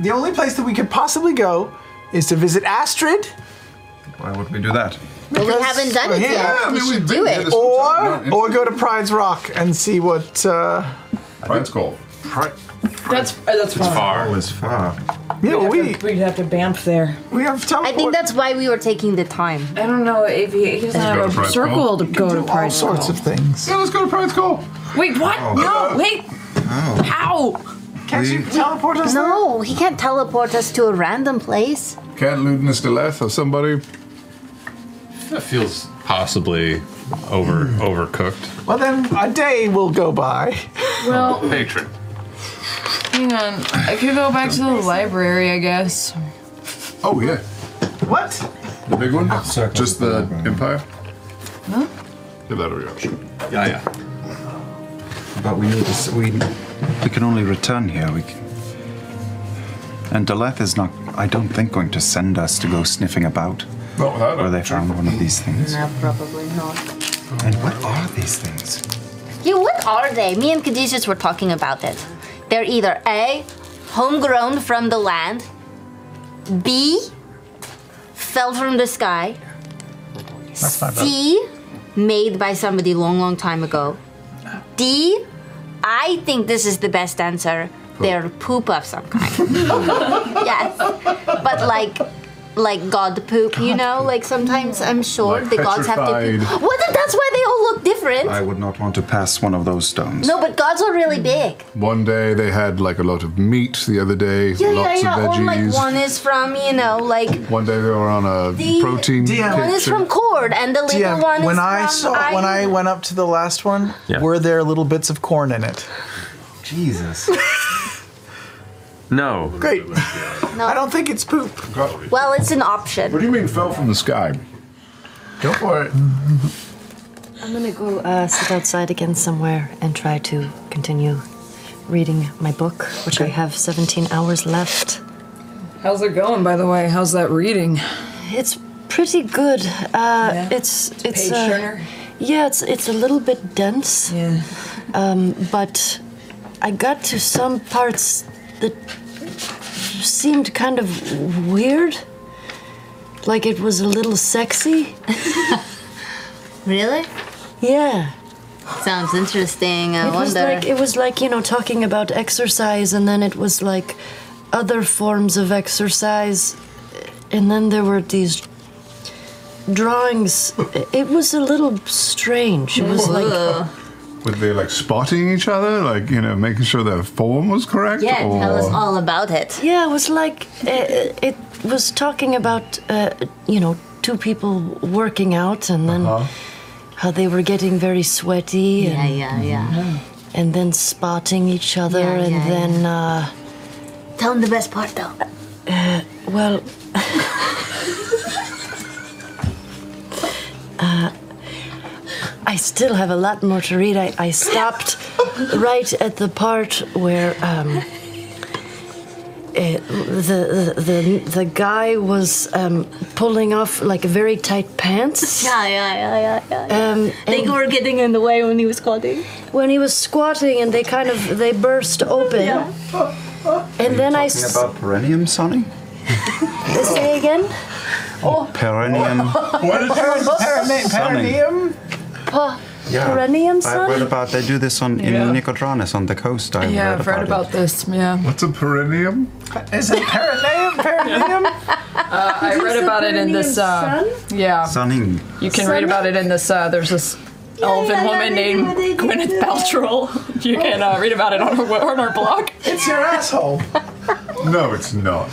the only place that we could possibly go is to visit Astrid. Why would we do that? Well, we haven't done it Yeah, yet. I we mean, should do it. Or or go to Pride's Rock and see what. Uh, Pride's Cove. That's uh, that's far. Oh, it's far. Yeah, we'd, we have to, we'd have to bamf there. we have teleport. I think that's why we were taking the time. I don't know if he, he doesn't have a circle Cove. to go to Pride's all sorts Cove. of things. Yeah, let's go to Pride's Cove. Wait, what? No, wait. How? Can't you teleport us there? No, he can't teleport us to a random place. Can't Ludinus Da'leth or somebody? That feels possibly over hmm. overcooked. Well, then a day will go by. Well, Patron. hang on. I could go back to the library, I guess. Oh, yeah. What? The big one? Circle Just the the. Empire? Huh? Give that a reaction. Yeah, yeah. But we need to. s- We we can only return here. We can. And Da'leth is not. I don't think going to send us to go sniffing about Not without where they found one of these things. No, probably not. And what are these things? Yeah, what are they? Me and Caduceus were talking about it. They're either A, homegrown from the land, B, fell from the sky, That's not bad. C, made by somebody long, long time ago, D, I think this is the best answer. They're poop of some kind. yes. But like like god poop, you know? Like sometimes I'm sure Like the gods have to poop. What if that's why they all look different? I would not want to pass one of those stones. No, but gods are really big. One day they had like a lot of meat, the other day, Yeah, yeah, lots yeah. of Or like one is from, you know, like One day they were on a The- protein DM. one is from cord, and the little DM, one when is I from saw when I went up to the last one, Yeah. were there little bits of corn in it? Jesus. No. Great. No. I don't think it's poop. Well, it's an option. What do you mean fell from the sky? Go for it. I'm gonna go uh, sit outside again somewhere and try to continue reading my book, which I have 17 hours left. How's it going, by the way? How's that reading? It's pretty good. Uh, Yeah? It's it's Page uh, yeah, it's it's a little bit dense, Yeah. Um, but I got to some parts that seemed kind of weird. Like it was a little sexy. Really? Yeah. Sounds interesting. I It was wonder. like it was like you know talking about exercise, and then it was like other forms of exercise, and then there were these drawings. It was a little strange. It was like Were they like spotting each other, like you know, making sure their form was correct? yeah, or... tell us all about it. yeah, it was like uh, it was talking about uh, you know two people working out, and then how they were getting very sweaty, Yeah, and, yeah, yeah. and then spotting each other, Yeah, and yeah, then. Uh, Tell him the best part, though. Well, uh, I still have a lot more to read. I, I stopped right at the part where um, it, the, the the the guy was um, pulling off like very tight pants. Yeah, yeah, yeah, yeah, yeah. Um, They were getting in the way when he was squatting. when he was squatting, and they kind of they burst open. Yeah. And then I Talking s- about perennium, Sonny? say again. Oh perennium. Perine- perineum? Pa- Yeah. Perennium, I've read about they do this on in Yeah. Nicodranas on the coast. I've Yeah, read I've read about it. this. Yeah. What's a perennium? Is it perineum? Perineum? I read about it in this. Uh, yeah. Sunning. You can read about it in this. Uh, there's this elven yeah, woman they named they do, Gwyneth they. Paltrow. You can uh, read about it on our, on our blog. it's your asshole. No, it's not.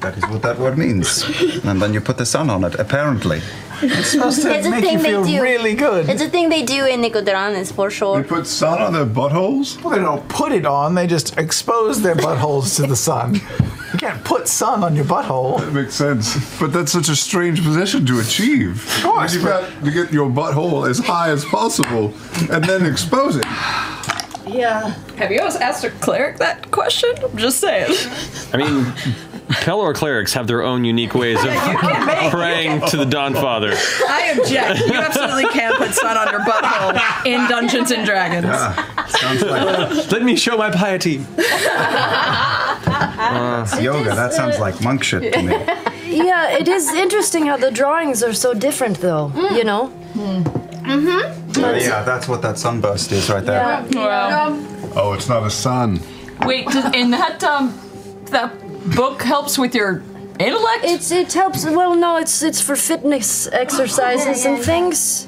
That is what that word means. and then you put the sun on it, apparently. It's supposed to It's a make thing you they feel do. really good. It's a thing they do in Nicodranas for sure. They put sun on their buttholes? well, they don't put it on, they just expose their buttholes to the sun. You can't put sun on your butthole. That makes sense. But that's such a strange position to achieve. Of course, You've got to get your butthole as high as possible and then expose it. Yeah. Have you always asked a cleric that question? I'm just saying. I mean, Pelor clerics have their own unique ways of praying to the Dawn Father. I object. You absolutely can't put sun on your butthole in Dungeons and Dragons. Yeah, Sounds like Let me show my piety. That's yoga. That sounds like monk shit to me. Yeah, it is interesting how the drawings are so different, though. You know. Mm-hmm. Yeah, that's what that sunburst is right there. Well, Oh, it's not a sun. wait, does, and that um, that book helps with your intellect. It's it helps. Well, no, it's it's for fitness exercises and things.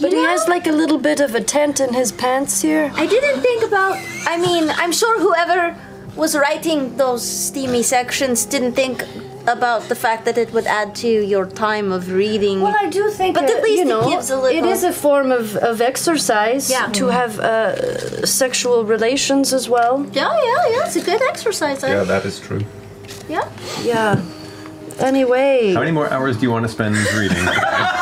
But he has like a little bit of a tent in his pants here. I didn't think about. I mean, I'm sure whoever was writing those steamy sections didn't think about the fact that it would add to your time of reading. Well, I do think, But uh, at least you it gives a little- It is a form of, of exercise Yeah. to have uh, sexual relations as well. yeah, yeah, yeah. It's a good exercise. I- Yeah, that is true. yeah. Yeah. Anyway, How many more hours do you want to spend reading?